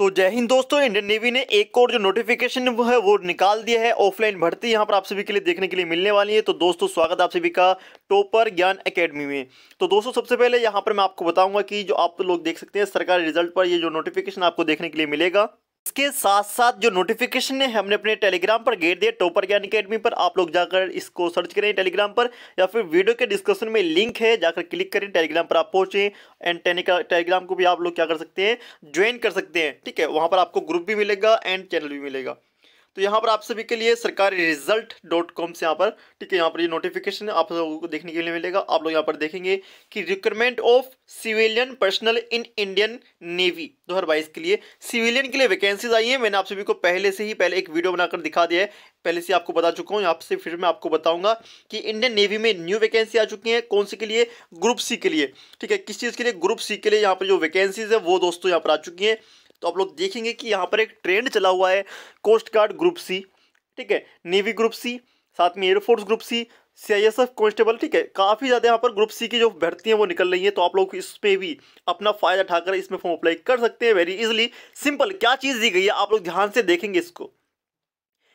तो जय हिंद दोस्तों, इंडियन नेवी ने एक और जो नोटिफिकेशन है, वो निकाल दिया है ऑफलाइन भर्ती। यहाँ पर आप सभी के लिए देखने के लिए मिलने वाली है। तो दोस्तों, स्वागत आप सभी का टोपर ज्ञान एकेडमी में। तो दोस्तों, सबसे पहले यहाँ पर मैं आपको बताऊँगा कि जो आप लोग देख सकते हैं, सरकारी रिज़ल्ट पर ये जो नोटिफिकेशन आपको देखने के लिए मिलेगा इसके साथ साथ जो नोटिफिकेशन है हमने अपने टेलीग्राम पर गेट दिया टोपर ज्ञान अकेडमी पर, आप लोग जाकर इसको सर्च करें टेलीग्राम पर, या फिर वीडियो के डिस्क्रिप्शन में लिंक है, जाकर क्लिक करें टेलीग्राम पर आप पहुँचे एंड टेलीग्राम को भी आप लोग क्या कर सकते हैं ज्वाइन कर सकते हैं, ठीक है? वहाँ पर आपको ग्रुप भी मिलेगा एंड चैनल भी मिलेगा। तो यहाँ पर आप सभी के लिए सरकारी रिज़ल्ट डॉट कॉम से यहाँ पर, ठीक है, यहाँ पर ये नोटिफिकेशन आप लोगों को देखने के लिए मिलेगा। आप लोग यहाँ पर देखेंगे कि requirement of civilian personnel in Indian navy दो हज़ार बाईस के लिए सिविलियन के लिए वैकेंसीज आई हैं। मैंने आप सभी को पहले से ही, पहले एक वीडियो बनाकर दिखा दिया है। पहले से आपको बता चुका हूँ, यहाँ से फिर मैं आपको बताऊँगा कि इंडियन नेवी में न्यू वैकेंसी आ चुकी है कौन सी के लिए? ग्रुप सी के लिए, ठीक है। किस चीज़ के लिए? ग्रुप सी के लिए यहाँ पर जो वैकेंसीज है वो दोस्तों यहाँ पर आ चुकी हैं। तो आप लोग देखेंगे कि यहाँ पर एक ट्रेंड चला हुआ है कोस्ट गार्ड ग्रुप सी ठीक है? नेवी ग्रुप सी साथ में air force group C C I S F constable ठीक है? काफ़ी ज़्यादा यहाँ पर ग्रुप सी की जो भर्ती हैं वो निकल रही हैं तो आप लोग इसमें भी अपना फ़ायदा उठाकर इसमें फॉर्म अप्लाई कर सकते हैं। वेरी इजीली सिंपल क्या चीज़ दी गई है? आप लोग ध्यान से देखेंगे इसको।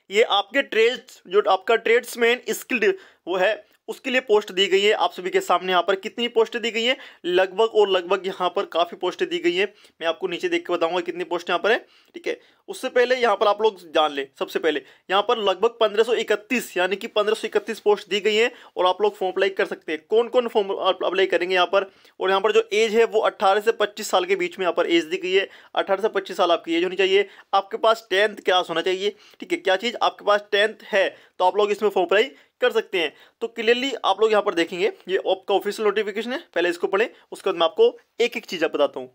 ये आपके ट्रेड्स जो आपका ट्रेड्समैन स्किल्ड वो है उसके लिए पोस्ट दी गई है। आप सभी के सामने यहाँ पर कितनी पोस्ट दी गई है? लगभग और लगभग यहाँ पर काफ़ी पोस्ट दी गई है। मैं आपको नीचे देख के बताऊँगा कितनी पोस्ट यहाँ पर है, ठीक है? उससे पहले यहाँ पर आप लोग जान लें, सबसे पहले यहाँ पर लगभग 1531 यानी कि 1531 पोस्ट दी गई है और आप लोग फॉर्म अप्लाई कर सकते हैं। कौन कौन फॉर्म अप्लाई करेंगे यहाँ पर? और यहाँ पर जो एज है वो अट्ठारह से पच्चीस साल के बीच में यहाँ पर एज दी गई है। अट्ठारह से पच्चीस साल आपकी एज होनी चाहिए। आपके पास टेंथ क्लास होना चाहिए, ठीक है? क्या चीज़? आपके पास टेंथ है तो आप लोग इसमें फॉर्म अप्लाई कर सकते हैं। तो क्लियरली आप लोग यहाँ पर देखेंगे, ये आपका ऑफिशियल नोटिफिकेशन है, पहले इसको पढ़ें, उसके बाद मैं आपको एक एक चीज़ बताता हूँ।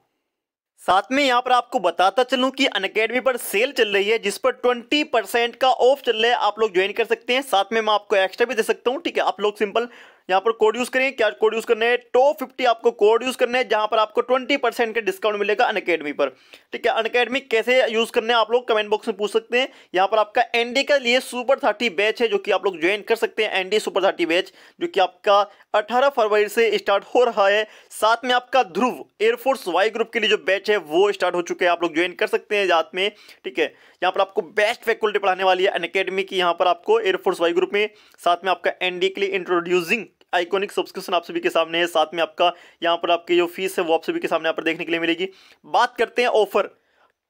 साथ में यहाँ पर आपको बताता चलूँ कि अन अकेडमी पर सेल चल रही है, जिस पर ट्वेंटी परसेंट का ऑफ़ चल रहा है, आप लोग ज्वाइन कर सकते हैं। साथ में मैं आपको एक्स्ट्रा भी दे सकता हूँ, ठीक है? आप लोग सिंपल यहाँ पर कोड यूज़ करें क्या कोड यूज़ करने है? टॉप फिफ्टी आपको कोड यूज़ करने है, जहाँ पर आपको ट्वेंटी परसेंट का डिस्काउंट मिलेगा अन अकेडमी पर। ठीक है अन अकेडमी कैसे यूज़ करने आप लोग? कमेंट बॉक्स में पूछ सकते हैं। यहाँ पर आपका एनडी के लिए सुपर थर्टी बैच है, जो कि आप लोग ज्वाइन कर सकते हैं एनडी सुपर थर्टी बैच जो कि आपका 18 फरवरी से स्टार्ट हो रहा है। साथ में आपका ध्रुव एयरफोर्स वाई ग्रुप के लिए जो बैच है, वो स्टार्ट हो चुके हैं। आप लोग ज्वाइन कर सकते हैं साथ में। ठीक है, यहाँ पर आपको बेस्ट फैकल्टी पढ़ाने वाली है अन की। यहाँ पर आपको एयरफोर्स वाई ग्रुप में, साथ में आपका एनडी के लिए इंट्रोड्यूसिंग आइकॉनिक सब्सक्रिप्शन आप सभी के सामने है। साथ में आपका यहाँ पर आपकी जो फ़ीस है, वो आप सभी के सामने यहाँ पर देखने के लिए मिलेगी। बात करते हैं ऑफ़र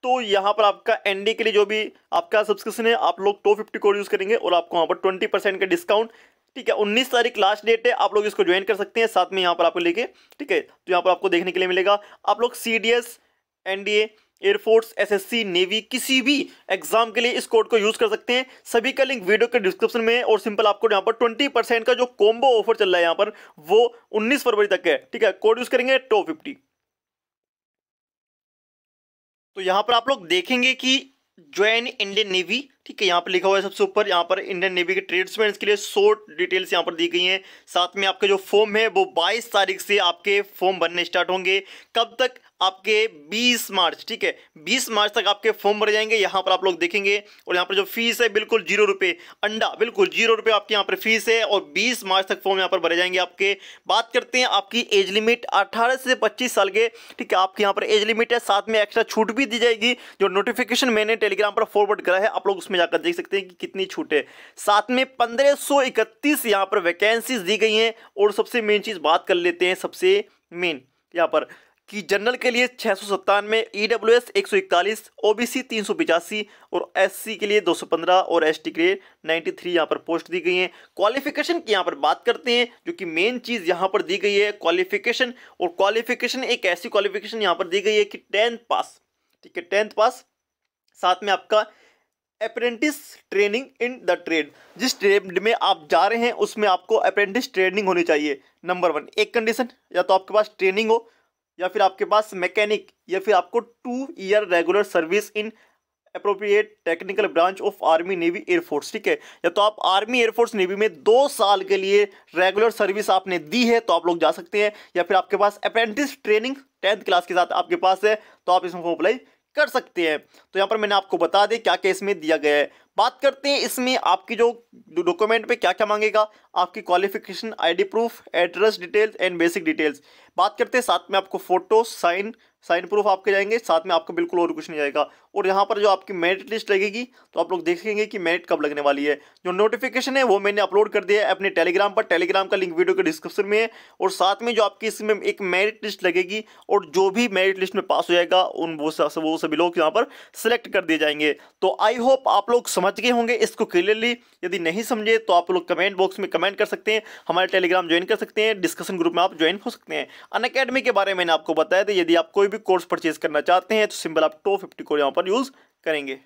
तो यहाँ पर आपका एनडी के लिए जो भी आपका सब्सक्रिप्शन है, आप लोग टू फिफ्टी कोड यूज़ करेंगे और आपको वहाँ पर ट्वेंटी परसेंट का डिस्काउंट ठीक है? उन्नीस तारीख लास्ट डेट है, आप लोग इसको ज्वाइन कर सकते हैं। साथ में यहाँ पर आपको लेके, ठीक है? तो यहाँ पर आपको देखने के लिए मिलेगा। आप लोग C D S N D A air force SSC navy किसी भी एग्ज़ाम के लिए इस कोड को यूज़ कर सकते हैं। सभी का लिंक वीडियो के डिस्क्रिप्शन में और सिंपल आपको यहाँ पर ट्वेंटी परसेंट का जो कॉम्बो ऑफ़र चल रहा है यहाँ पर, वो उन्नीस फरवरी तक है। ठीक है कोड यूज़ करेंगे टॉप फिफ्टी तो यहाँ पर आप लोग देखेंगे कि ज्वाइन इंडियन नेवी ठीक है, यहाँ पर लिखा हुआ है सबसे ऊपर, यहाँ पर इंडियन नेवी के ट्रेड्समैन के लिए शॉर्ट डिटेल्स यहाँ पर दी गई हैं। साथ में आपके जो फॉर्म है, वो 22 तारीख से आपके फॉर्म बनने स्टार्ट होंगे। कब तक? आपके 20 मार्च, ठीक है? 20 मार्च तक आपके फॉर्म भर जाएँगे, यहाँ पर आप लोग देखेंगे। और यहाँ पर जो फ़ीस है, बिल्कुल ज़ीरो रुपये अंडा, बिल्कुल ज़ीरो रुपये आपके यहाँ पर फ़ीस है और 20 मार्च तक फॉर्म यहाँ पर भरे जाएँगे आपके। बात करते हैं आपकी एज लिमिट 18 से 25 साल के, ठीक है? आपके यहाँ पर एज लिमिट है, साथ में एक्स्ट्रा छूट भी दी जाएगी, जो नोटिफिकेशन मैंने टेलीग्राम पर फॉरवर्ड करा है, आप लोग उसमें जाकर देख सकते हैं कि कितनी छूट है। साथ में पंद्रह सौ इकतीस यहाँ पर वैकेंसीज दी गई हैं और सबसे मेन चीज़ बात कर लेते हैं, सबसे मेन यहाँ पर कि जनरल के लिए छः सौ सत्तानवे ई डब्ल्यू एस एक सौ इकतालीस ओ बी सी तीन सौ पिचासी और एस सी के लिए दो सौ पंद्रह और एस टी के लिए नाइन्टी थ्री यहाँ पर पोस्ट दी गई हैं। क्वालिफिकेशन की यहाँ पर बात करते हैं, जो कि मेन चीज़ यहाँ पर दी गई है क्वालिफिकेशन और क्वालिफिकेशन एक ऐसी क्वालिफिकेशन यहाँ पर दी गई है कि टेंथ पास ठीक है टेंथ पास साथ में आपका apprentice training in the trade जिस ट्रेड में आप जा रहे हैं, उसमें आपको अप्रेंटिस ट्रेनिंग होनी चाहिए। नंबर वन एक कंडीशन या तो आपके पास ट्रेनिंग हो, या फिर आपके पास मैकेनिक या फिर आपको two year regular service in appropriate technical branch of army navy air force ठीक है? या तो आप आर्मी एयरफोर्स नेवी में दो साल के लिए रेगुलर सर्विस आपने दी है तो आप लोग जा सकते हैं। या फिर आपके पास अप्रेंटिस ट्रेनिंग टेंथ क्लास के साथ आपके पास है तो आप इसमें अप्लाई कर सकते हैं। तो यहाँ पर मैंने आपको बता दें क्या क्या इसमें दिया गया है। बात करते हैं इसमें आपकी जो डॉक्यूमेंट पे क्या क्या मांगेगा। आपकी qualification ID proof address details and basic details बात करते हैं साथ में आपको फ़ोटो साइन साइन प्रूफ आपके जाएँगे, साथ में आपका बिल्कुल और कुछ नहीं जाएगा और यहाँ पर जो आपकी मेरिट लिस्ट लगेगी तो आप लोग देखेंगे कि मेरिट कब लगने वाली है। जो नोटिफिकेशन है, वो मैंने अपलोड कर दिया है अपने टेलीग्राम पर। टेलीग्राम का लिंक वीडियो के डिस्क्रिप्शन में है। और साथ में जो आपकी इसमें एक मेरिट लिस्ट लगेगी, और जो भी मेरिट लिस्ट में पास हो जाएगा, उन वो वो सभी लोग यहाँ पर सिलेक्ट कर दिए जाएँगे। तो आई होप आप लोग समझ गए होंगे इसको क्लियरली यदि नहीं समझे तो आप लोग कमेंट बॉक्स में कमेंट कर सकते हैं। हमारे टेलीग्राम ज्वाइन कर सकते हैं। डिस्कशन ग्रुप में आप ज्वाइन हो सकते हैं। अन के बारे में मैंने आपको बताया था। यदि आप कोई भी कोर्स परचेज करना चाहते हैं तो सिंबल आप टो फिफ्टी को यहाँ पर यूज़ करेंगे।